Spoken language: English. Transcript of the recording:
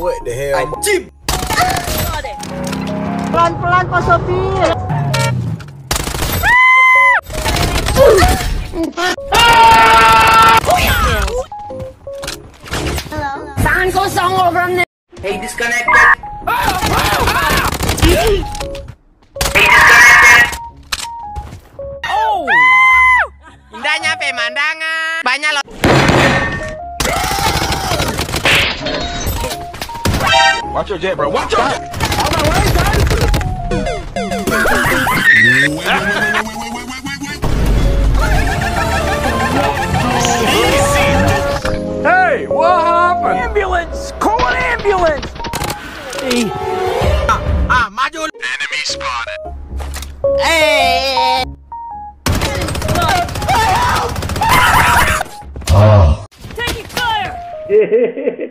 what the hell? Anjing. Pelan-pelan Pak Sopir. Tangan kosong obrolan Hey, disconnected. Indah nyampe mandangan. Banyak Watch your jet, bro. Watch your jet. Hey, what happened? Ambulance! Call an ambulance! Hey. Ah, maju. Yeah, yeah, yeah.